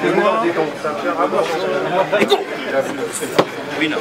Et Oui, non.